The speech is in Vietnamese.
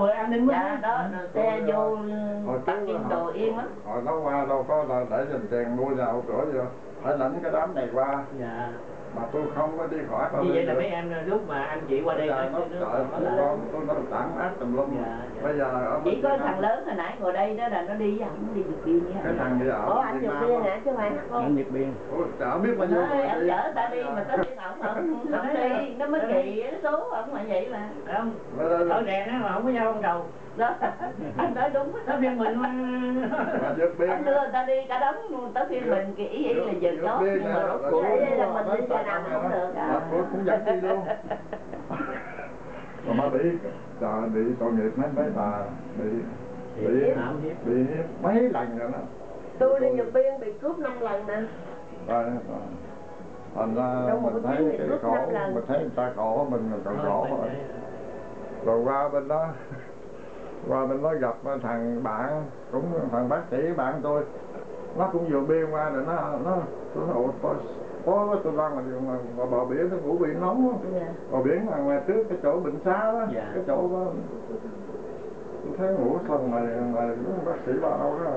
Rồi an ninh mới dạ đó rồi xe vô hồi tắt trước yên họ- đồ yên lắm. Họ nó qua đâu có là để dành tiền mua nhà cửa gì đâu phải lãnh cái đám này qua. Dạ. Mà tôi không có đi khỏi như vậy là mấy em lúc mà anh chị qua đây bây nói nó nó nó là con tôi nó tản ác tùm lum. Dạ, dạ. bây giờ ở chỉ có thằng lớn hồi nãy ngồi đây đó là nó đi với ổng đi được kia nha. Cái thằng gì ở Ủa anh Nhật Biên hả chứ anh không? Nhật Biên. Ôi, chả biết bao nhiêu ông đi. chở ta đi mà tới phiên ổng ổng ổng đi nó mới kỳ số ổng là vậy mà. Không Đây, đây, ở đây. đèn á mà không có giao ban đầu đó anh nói đúng nó đó phiên mình mà Mà Biên ông đưa người ta đi cả đống tới phiên mình ý ý là chót Biên nhưng mà rốt cuộc là mình đi giờ nào cũng được. Mà tôi cũng dẫn đi luôn mà mà bị trời bị tội nghiệp mấy mấy bà bị bị bị mấy lần rồi đó. Tôi đi Nhật Biên bị cướp 5 lần nè. Thành ra mà mình thấy cái khổ năm mình thấy người ta khổ mình mình còn khổ rồi. rồi qua bên đó qua bên đó gặp thằng bạn cũng thằng bác sĩ bạn tôi nó cũng vừa biên qua rồi nó nó nói ủa tôi có tôi đang là mà, mà bờ biển nó ngủ bị nóng á. Dạ. bờ biển mà ngoài trước cái chỗ bệnh xá đó Dạ. cái chỗ đó tôi thấy ngủ xong này này bác sĩ bao đâu đó